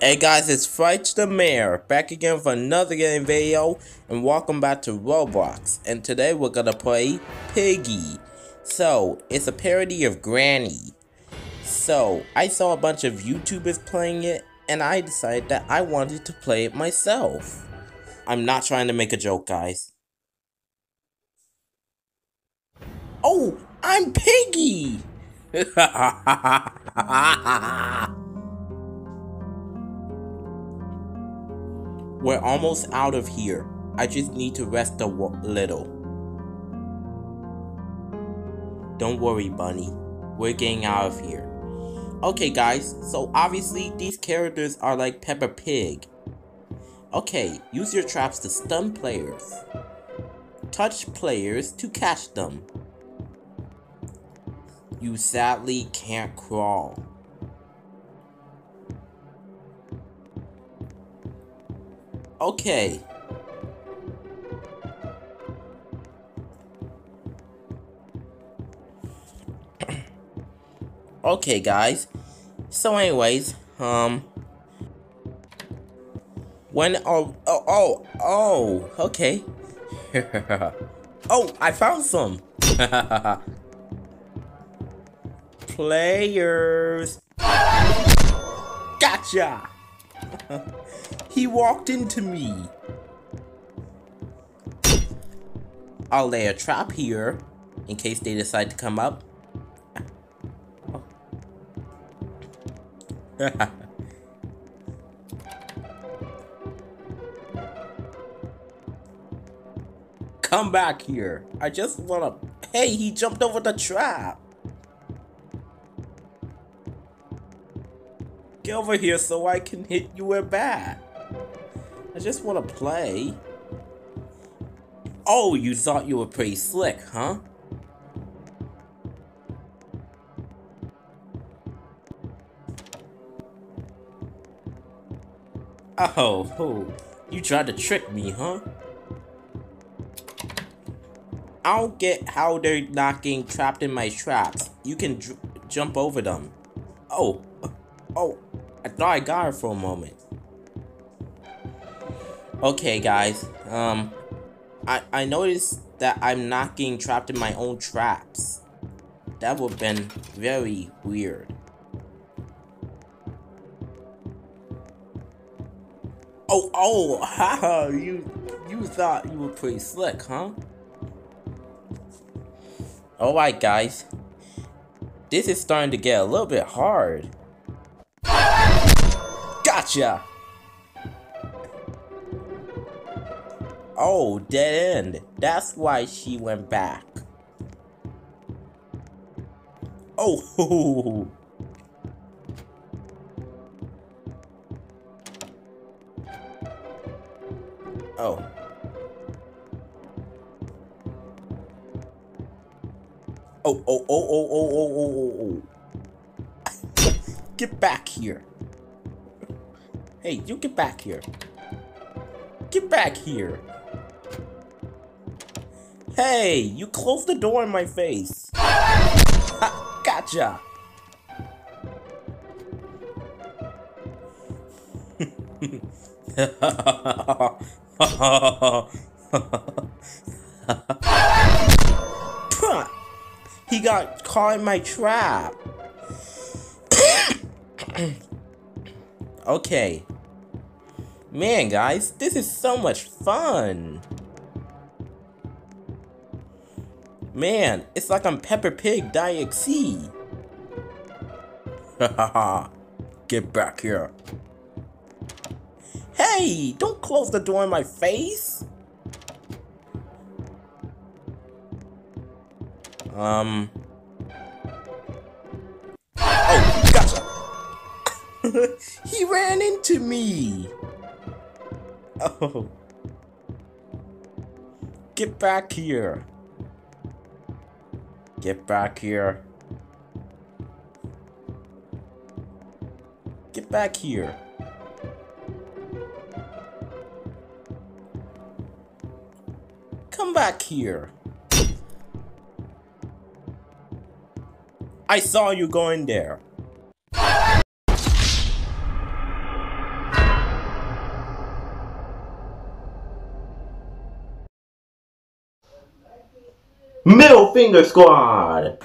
Hey guys, it's Fright the Mayor, back again for another game video, and welcome back to Roblox. And today we're gonna play Piggy. So, it's a parody of Granny. So, I saw a bunch of YouTubers playing it, and I decided that I wanted to play it myself. I'm not trying to make a joke, guys. Oh, I'm Piggy! We're almost out of here. I just need to rest a little. Don't worry, Bunny. We're getting out of here. Okay, guys, so obviously these characters are like Peppa Pig. Okay, use your traps to stun players. Touch players to catch them. You sadly can't crawl. Okay. okay, guys. So anyways, um... When, oh, oh, oh, oh, okay. oh, I found some. Players. Gotcha. He walked into me. I'll lay a trap here in case they decide to come up. come back here. I just wanna... Hey, he jumped over the trap. Get over here so I can hit you with bat. I just want to play. Oh, you thought you were pretty slick, huh? Oh, oh, you tried to trick me, huh? I don't get how they're not getting trapped in my traps. You can jump over them. Oh, oh, I thought I got her for a moment. Okay, guys. Um, I, I noticed that I'm not getting trapped in my own traps. That would have been very weird. Oh, oh, haha, you, you thought you were pretty slick, huh? Alright, guys. This is starting to get a little bit hard. Gotcha! Oh, dead end. That's why she went back. Oh, Oh. Oh, oh, oh, oh, oh, oh, oh, oh, oh. Get back here. Hey, you get back here. Get back here. Hey, you closed the door in my face. gotcha. he got caught in my trap. okay. Man, guys, this is so much fun. Man, it's like I'm Peppa Pig DXC. Hahaha. Get back here. Hey, don't close the door in my face. Um. Oh, gotcha. he ran into me. Oh. Get back here. Get back here. Get back here. Come back here. I saw you going there. Middle Finger Squad!